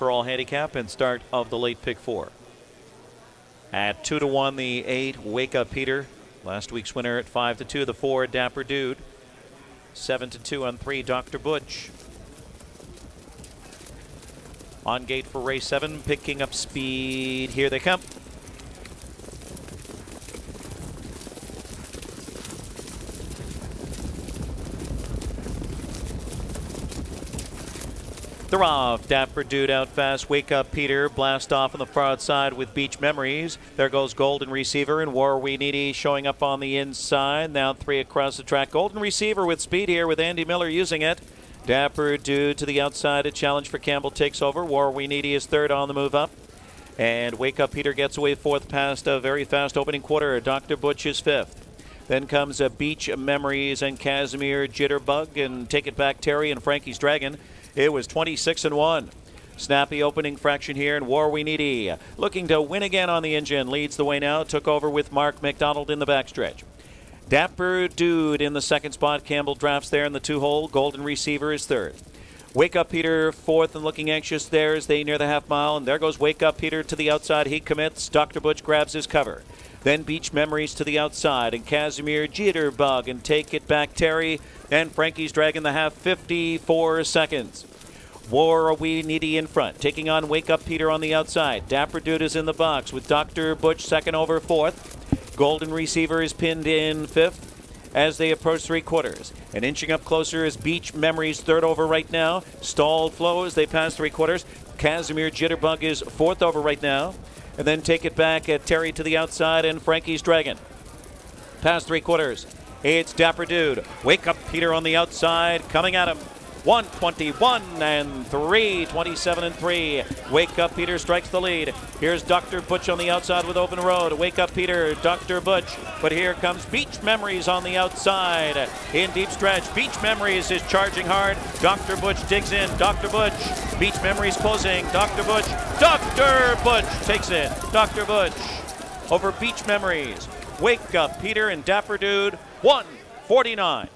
for all handicap and start of the late pick four. At two to one, the eight, Wake Up Peter. Last week's winner at five to two, the four, Dapper Dude. Seven to two on three, Dr. Butch. On gate for race seven, picking up speed. Here they come. They're off. Dapper Dude out fast. Wake up, Peter. Blast off on the far outside with Beach Memories. There goes Golden Receiver and Warawee Needy showing up on the inside. Now three across the track. Golden Receiver with speed here with Andy Miller using it. Dapper Dude to the outside. A challenge for Campbell takes over. Warawee Needy is third on the move up. And Wake Up Peter gets away fourth past a very fast opening quarter. Dr. Butch is fifth. Then comes a Beach Memories and Casimir Jitterbug and Take It Back Terry and Frankie's Dragon. It was 26 and 1. Snappy opening fraction here, and Warawee Needy looking to win again on the engine. Leads the way now. Took over with Mark MacDonald in the backstretch. Dapper Dude in the second spot. Campbell drafts there in the two hole. Golden Receiver is third. Wake Up Peter fourth and looking anxious there as they near the half mile. And there goes Wake Up Peter to the outside. He commits. Dr. Butch grabs his cover. Then Beach Memories to the outside, and Casimir Jitterbug, and Take It Back Terry, and Frankie's Dragon the half 54 seconds. Warawee Needy in front, taking on Wake Up Peter on the outside. Dapper Dude is in the box with Dr. Butch second over fourth. Golden Receiver is pinned in fifth as they approach three quarters. And inching up closer is Beach Memories third over right now. Stalled flow as they pass three quarters. Casimir Jitterbug is fourth over right now and then take it back at Terry to the outside and Frankie's Dragon. Past three quarters. It's Dapper Dude. Wake up Peter on the outside, coming at him. 121 and 3, 27 and 3. Wake up Peter strikes the lead. Here's Dr. Butch on the outside with open road. Wake up Peter, Dr. Butch. But here comes Beach Memories on the outside. In deep stretch, Beach Memories is charging hard. Dr. Butch digs in. Dr. Butch. Beach Memories closing. Dr. Butch. Dr. Butch takes it. Dr. Butch over Beach Memories. Wake up Peter and Dapper Dude. 149.